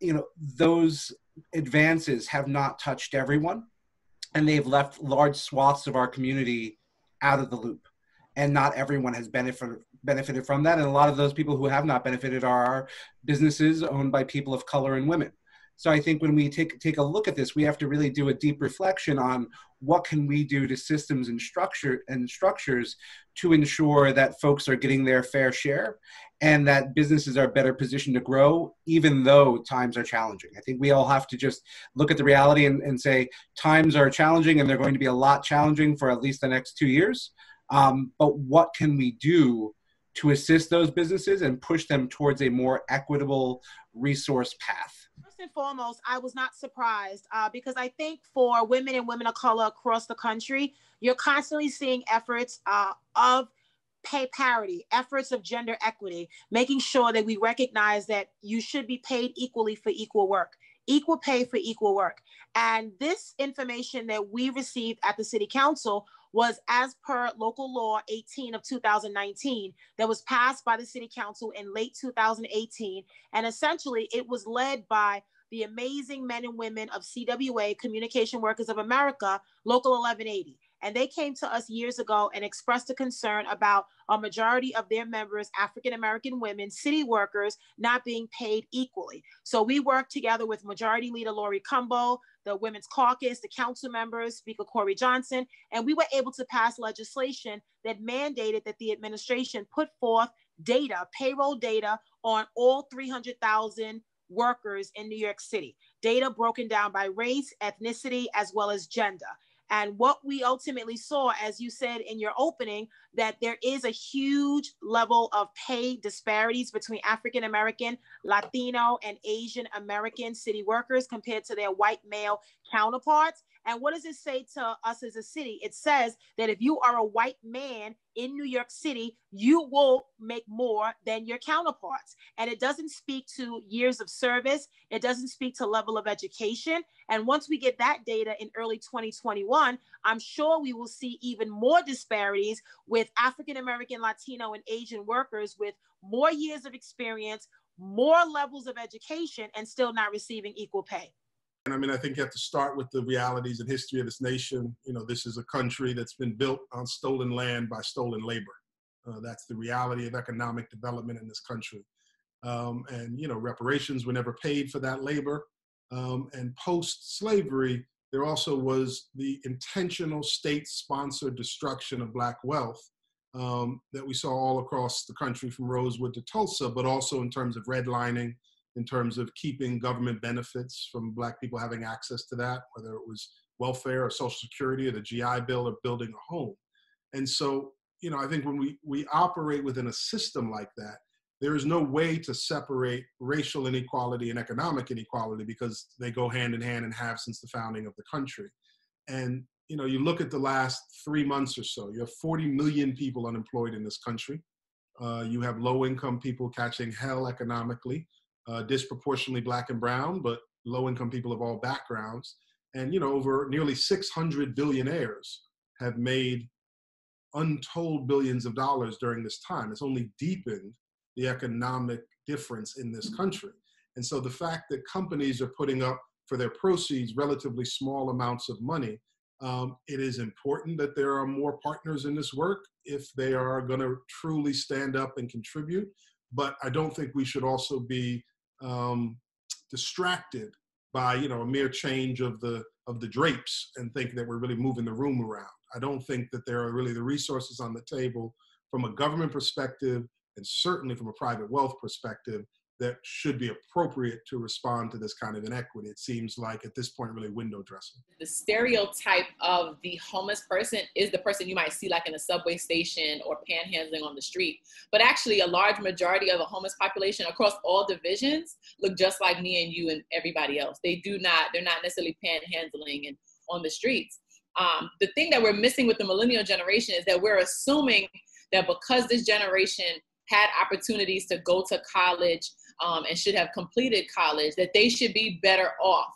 you know those advances have not touched everyone, and they've left large swaths of our community out of the loop. And not everyone has benefited benefited from that. And a lot of those people who have not benefited are businesses owned by people of color and women so i think when we take take a look at this we have to really do a deep reflection on what can we do to systems and structure and structures to ensure that folks are getting their fair share and that businesses are better positioned to grow even though times are challenging i think we all have to just look at the reality and, and say times are challenging and they're going to be a lot challenging for at least the next two years um, but what can we do to assist those businesses and push them towards a more equitable resource path? First and foremost, I was not surprised uh, because I think for women and women of color across the country, you're constantly seeing efforts uh, of pay parity, efforts of gender equity, making sure that we recognize that you should be paid equally for equal work equal pay for equal work. And this information that we received at the city council was as per local law 18 of 2019 that was passed by the city council in late 2018. And essentially, it was led by the amazing men and women of CWA, Communication Workers of America, Local 1180. And they came to us years ago and expressed a concern about a majority of their members, African American women, city workers, not being paid equally. So we worked together with Majority Leader Laurie Cumbo, the Women's Caucus, the council members, Speaker Corey Johnson, and we were able to pass legislation that mandated that the administration put forth data, payroll data on all 300,000 workers in New York City. Data broken down by race, ethnicity, as well as gender. And what we ultimately saw, as you said in your opening, that there is a huge level of pay disparities between African American, Latino, and Asian American city workers compared to their white male counterparts. And what does it say to us as a city? It says that if you are a white man in New York City, you will make more than your counterparts. And it doesn't speak to years of service, it doesn't speak to level of education. And once we get that data in early 2021, I'm sure we will see even more disparities with African American, Latino, and Asian workers with more years of experience, more levels of education, and still not receiving equal pay. And I mean, I think you have to start with the realities and history of this nation. You know, this is a country that's been built on stolen land by stolen labor. Uh, that's the reality of economic development in this country. Um, and, you know, reparations were never paid for that labor. Um, and post slavery, there also was the intentional state sponsored destruction of Black wealth um, that we saw all across the country from Rosewood to Tulsa, but also in terms of redlining in terms of keeping government benefits from Black people having access to that, whether it was welfare or Social Security or the GI Bill or building a home. And so, you know, I think when we, we operate within a system like that, there is no way to separate racial inequality and economic inequality because they go hand in hand and have since the founding of the country. And you know, you look at the last three months or so, you have 40 million people unemployed in this country. Uh, you have low income people catching hell economically uh, disproportionately black and brown, but low income people of all backgrounds. And, you know, over nearly 600 billionaires have made untold billions of dollars during this time. It's only deepened the economic difference in this country. And so the fact that companies are putting up for their proceeds relatively small amounts of money, um, it is important that there are more partners in this work if they are going to truly stand up and contribute. But I don't think we should also be um, distracted by you know a mere change of the of the drapes and think that we're really moving the room around. I don't think that there are really the resources on the table from a government perspective and certainly from a private wealth perspective that should be appropriate to respond to this kind of inequity. It seems like at this point, really window dressing. The stereotype of the homeless person is the person you might see like in a subway station or panhandling on the street. But actually, a large majority of the homeless population across all divisions look just like me and you and everybody else. They do not, they're not necessarily panhandling and on the streets. Um, the thing that we're missing with the millennial generation is that we're assuming that because this generation had opportunities to go to college um, and should have completed college, that they should be better off.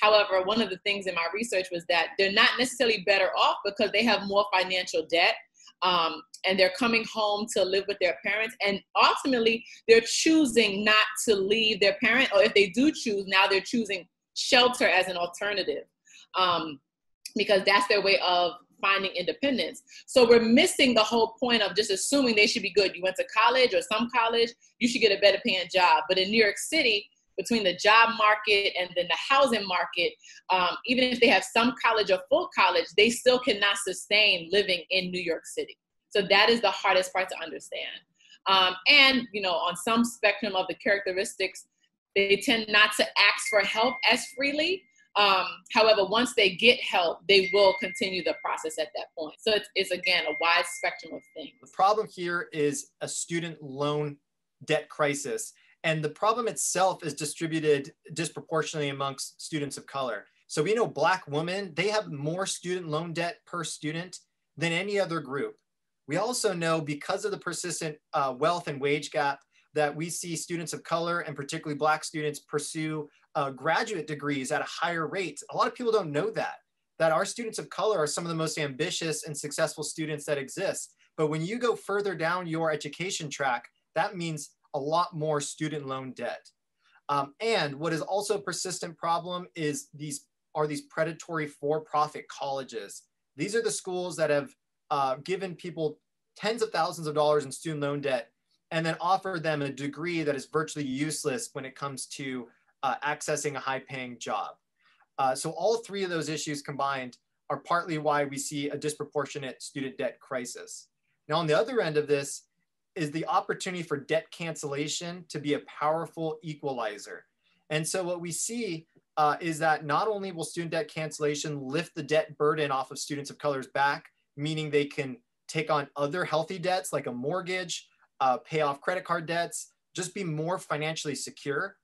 However, one of the things in my research was that they're not necessarily better off because they have more financial debt um, and they're coming home to live with their parents. And ultimately, they're choosing not to leave their parent, or if they do choose, now they're choosing shelter as an alternative um, because that's their way of finding independence. So we're missing the whole point of just assuming they should be good. You went to college or some college, you should get a better paying job. But in New York City, between the job market and then the housing market, um, even if they have some college or full college, they still cannot sustain living in New York City. So that is the hardest part to understand. Um, and you know, on some spectrum of the characteristics, they tend not to ask for help as freely um, however, once they get help, they will continue the process at that point. So it's, it's again a wide spectrum of things. The problem here is a student loan debt crisis, and the problem itself is distributed disproportionately amongst students of color. So we know Black women, they have more student loan debt per student than any other group. We also know because of the persistent uh, wealth and wage gap that we see students of color and particularly Black students pursue uh, graduate degrees at a higher rate. A lot of people don't know that, that our students of color are some of the most ambitious and successful students that exist. But when you go further down your education track, that means a lot more student loan debt. Um, and what is also a persistent problem is these are these predatory for-profit colleges. These are the schools that have uh, given people tens of thousands of dollars in student loan debt and then offer them a degree that is virtually useless when it comes to uh, accessing a high paying job. Uh, so all three of those issues combined are partly why we see a disproportionate student debt crisis. Now, on the other end of this is the opportunity for debt cancellation to be a powerful equalizer. And so what we see uh, is that not only will student debt cancellation lift the debt burden off of students of color's back, meaning they can take on other healthy debts like a mortgage, uh, pay off credit card debts, just be more financially secure.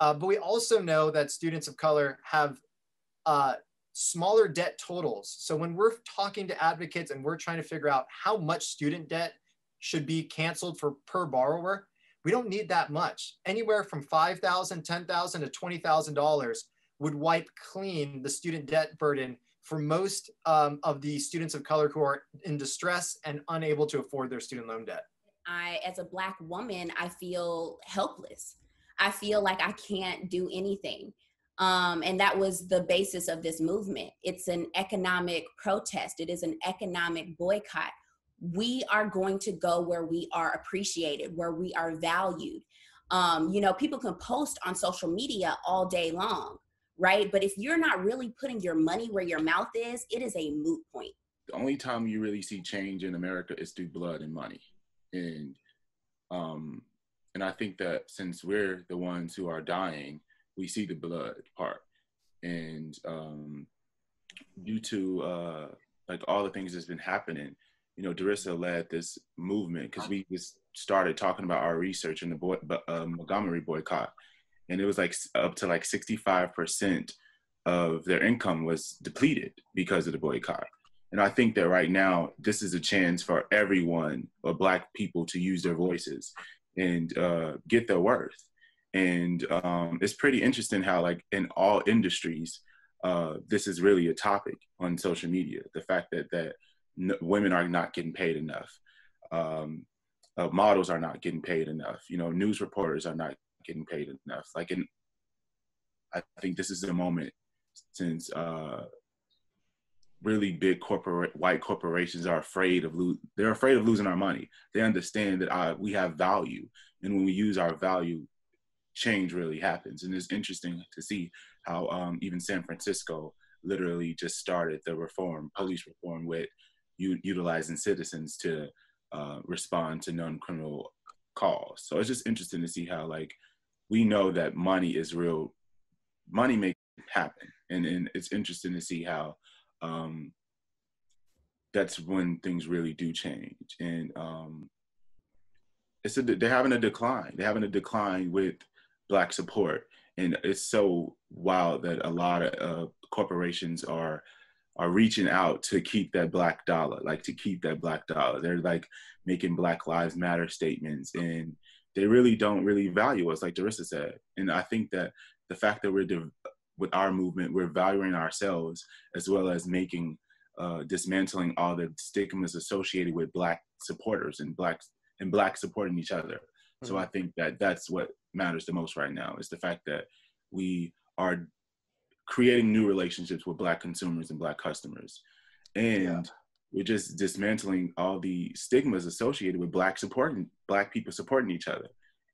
Uh, but we also know that students of color have uh, smaller debt totals. So when we're talking to advocates and we're trying to figure out how much student debt should be canceled for per borrower, we don't need that much. Anywhere from $5,000, $10,000 to $20,000 would wipe clean the student debt burden for most um, of the students of color who are in distress and unable to afford their student loan debt. I, as a Black woman, I feel helpless. I feel like I can't do anything. Um, and that was the basis of this movement. It's an economic protest, it is an economic boycott. We are going to go where we are appreciated, where we are valued. Um, you know, people can post on social media all day long, right? But if you're not really putting your money where your mouth is, it is a moot point. The only time you really see change in America is through blood and money. And um, and I think that since we're the ones who are dying, we see the blood part. And um, due to uh, like all the things that's been happening, you know, Darissa led this movement because we just started talking about our research in the boy, uh, Montgomery boycott, and it was like up to like 65% of their income was depleted because of the boycott. And I think that right now, this is a chance for everyone, or Black people, to use their voices and uh, get their worth. And um, it's pretty interesting how, like, in all industries, uh, this is really a topic on social media. The fact that that n- women are not getting paid enough, um, uh, models are not getting paid enough. You know, news reporters are not getting paid enough. Like, in, I think this is the moment since uh, really big corporate white corporations are afraid of lo- they're afraid of losing our money. They understand that uh, we have value, and when we use our value, change really happens. And it's interesting to see how um, even San Francisco literally just started the reform, police reform, with u- utilizing citizens to uh, respond to non-criminal calls. So it's just interesting to see how like we know that money is real, money makes happen, and and it's interesting to see how um, that's when things really do change. And um, it's a, they're having a decline. They're having a decline with black support, and it's so wild that a lot of uh, corporations are are reaching out to keep that black dollar, like to keep that black dollar. They're like making Black Lives Matter statements, and they really don't really value us, like Darissa said. And I think that the fact that we're with our movement, we're valuing ourselves as well as making, uh, dismantling all the stigmas associated with Black supporters and Black and Black supporting each other. Mm-hmm. So I think that that's what matters the most right now is the fact that we are creating new relationships with Black consumers and Black customers, and yeah. we're just dismantling all the stigmas associated with Black supporting Black people supporting each other.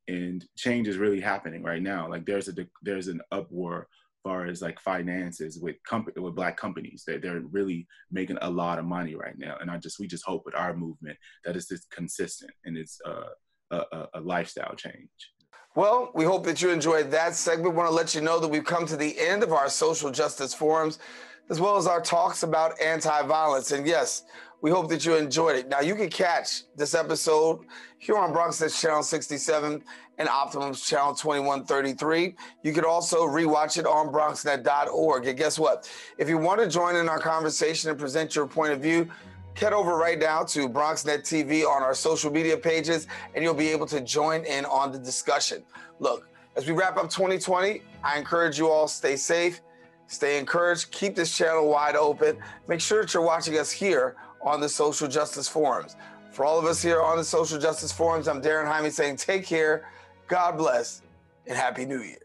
And change is really happening right now. Like there's a there's an upwar far as like finances with company with black companies they're, they're really making a lot of money right now and i just we just hope with our movement that it's just consistent and it's uh, a, a lifestyle change well, we hope that you enjoyed that segment. Want to let you know that we've come to the end of our social justice forums, as well as our talks about anti violence. And yes, we hope that you enjoyed it. Now, you can catch this episode here on BronxNet Channel 67 and Optimum's Channel 2133. You could also rewatch it on BronxNet.org. And guess what? If you want to join in our conversation and present your point of view, head over right now to BronxNet TV on our social media pages, and you'll be able to join in on the discussion. Look, as we wrap up 2020, I encourage you all stay safe, stay encouraged, keep this channel wide open. Make sure that you're watching us here on the Social Justice Forums. For all of us here on the Social Justice Forums, I'm Daren Jaime saying take care, God bless, and Happy New Year.